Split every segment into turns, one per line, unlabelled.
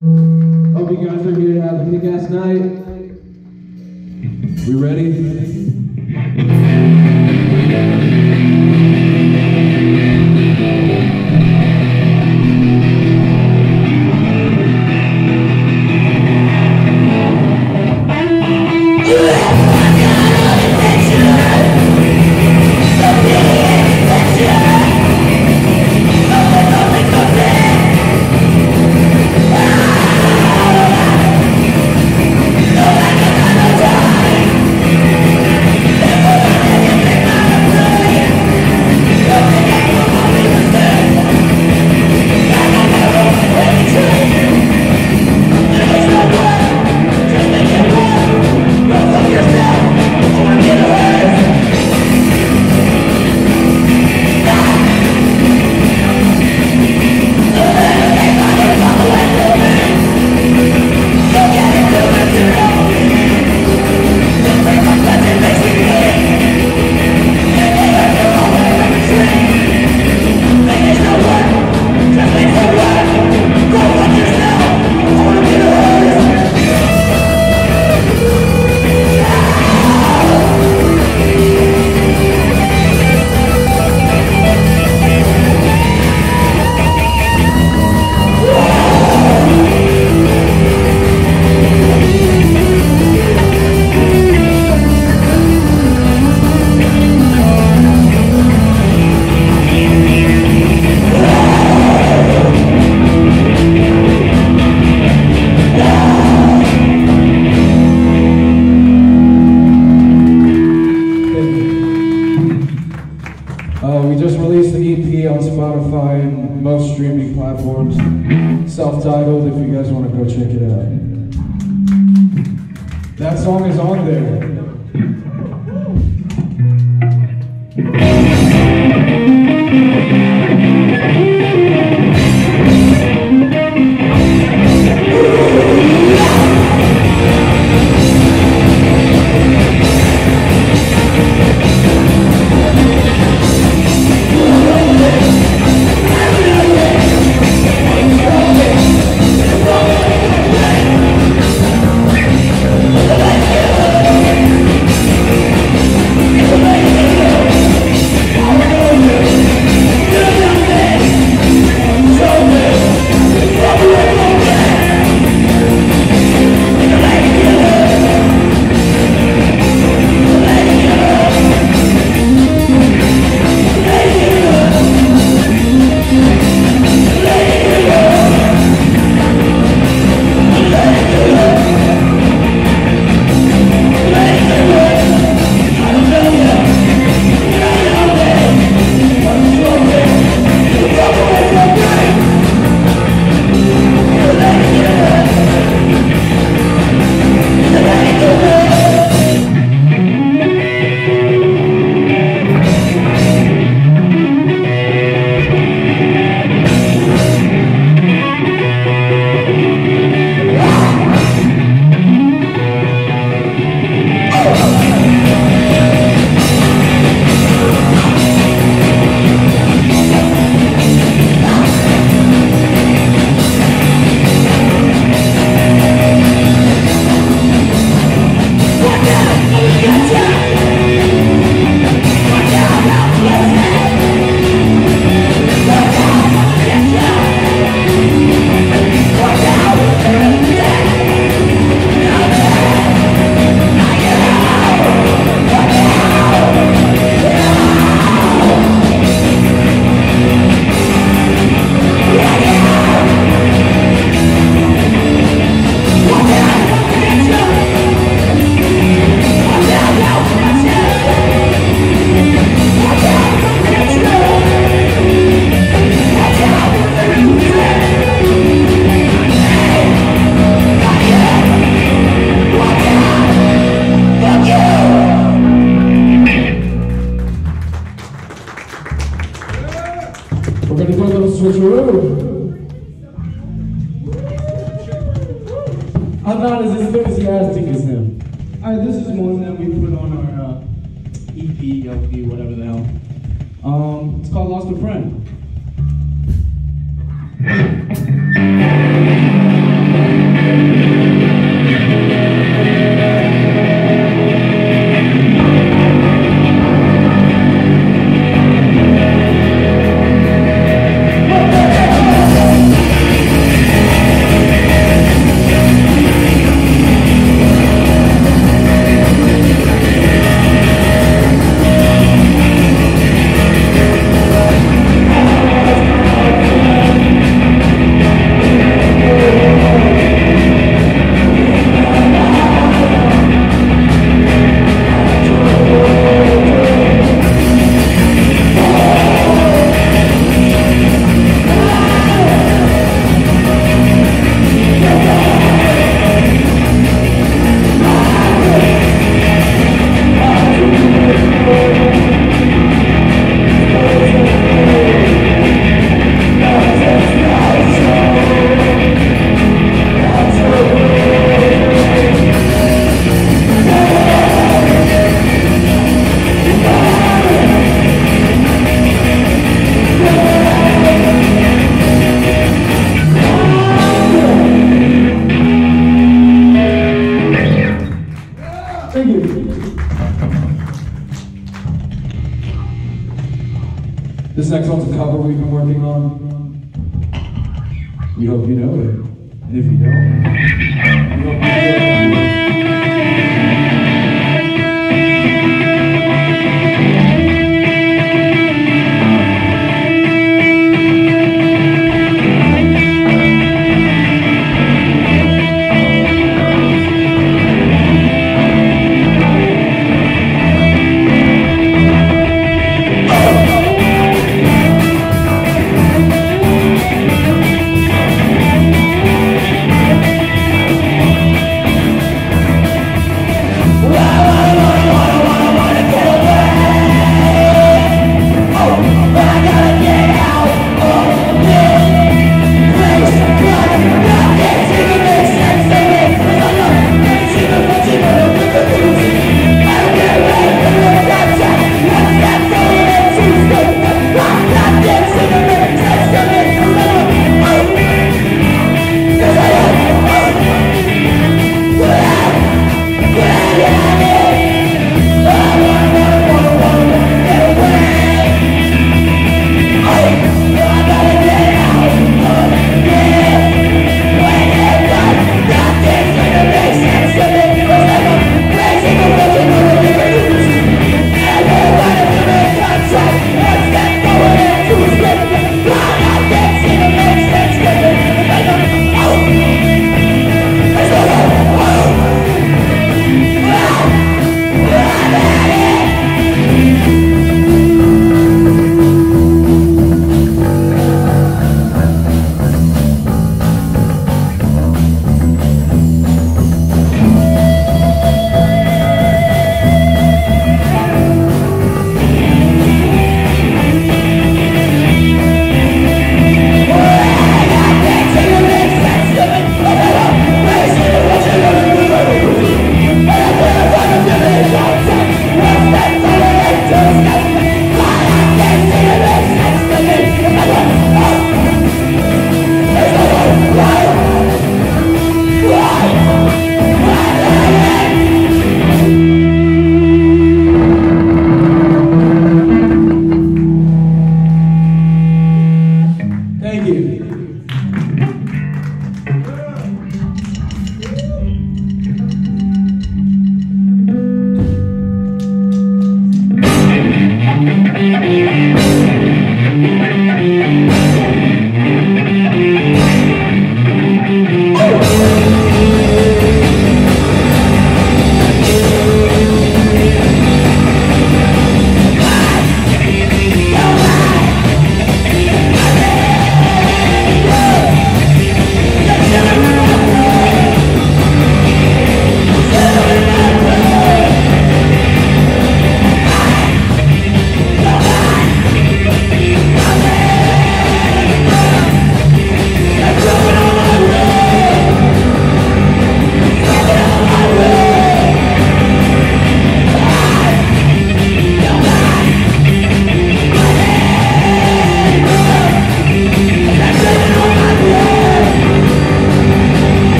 Hope you guys are here to have a kick-ass night. We ready?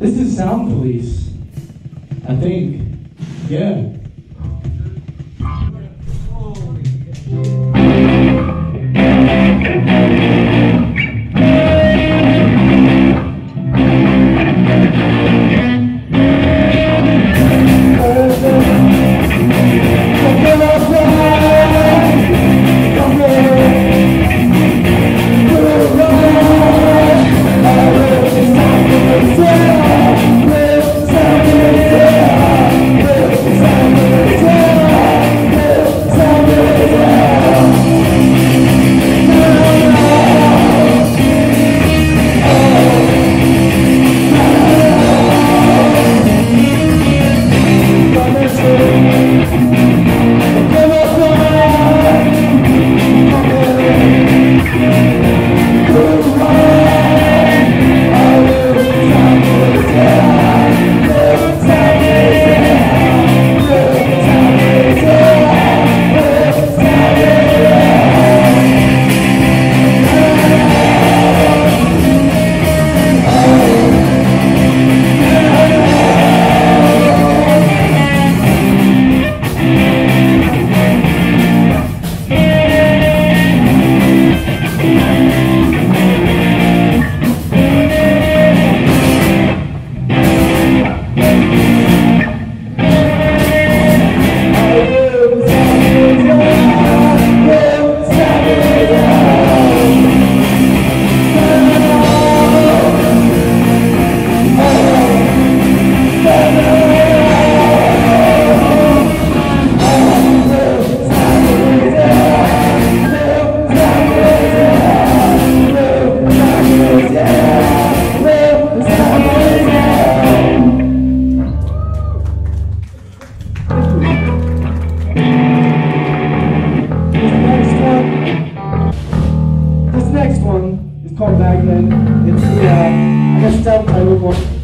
This is
Sound Police. I think. Yeah. а не вот.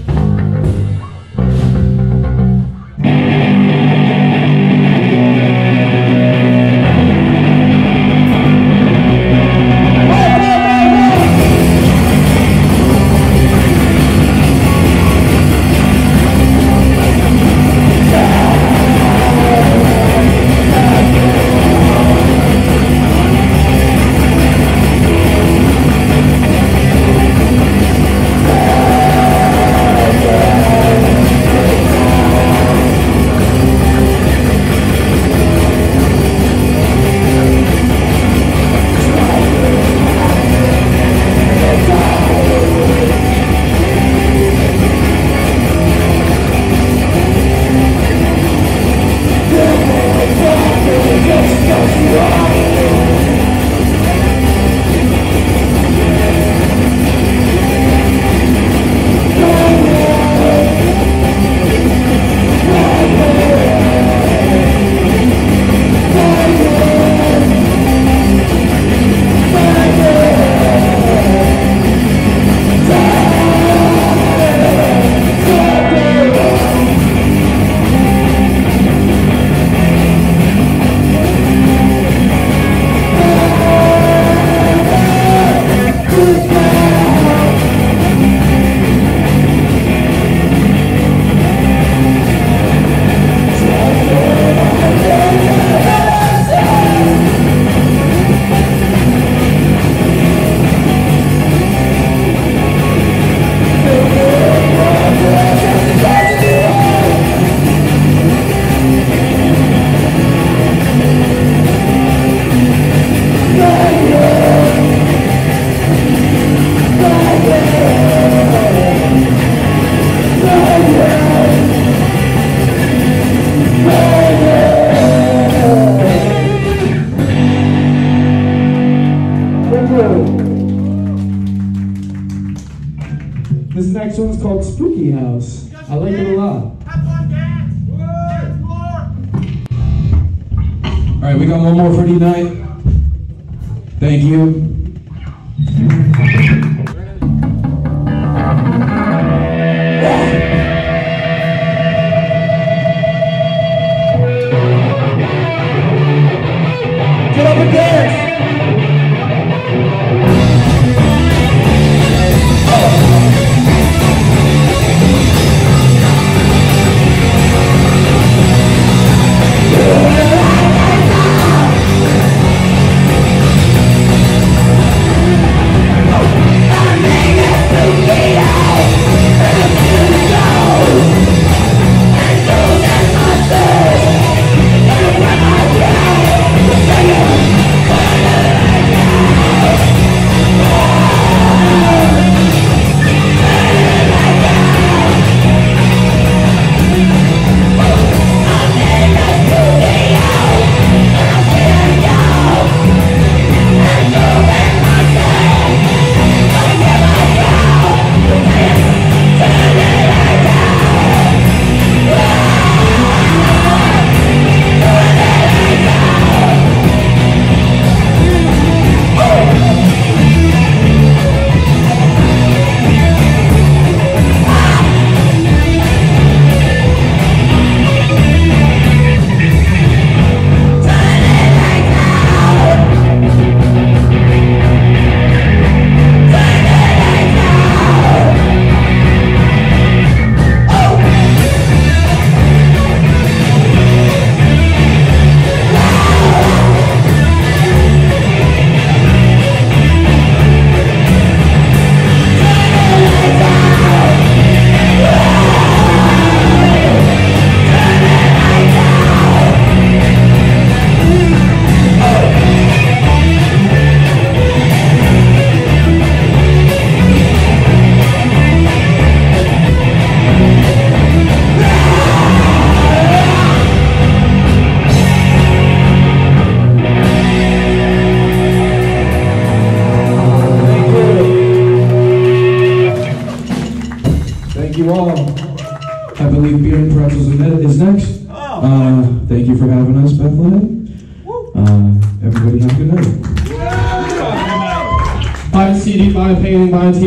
This next one's called Spooky House. I like it a lot.
All right, we got one more for tonight. Thank you.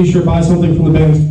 T-shirt, buy something from the band.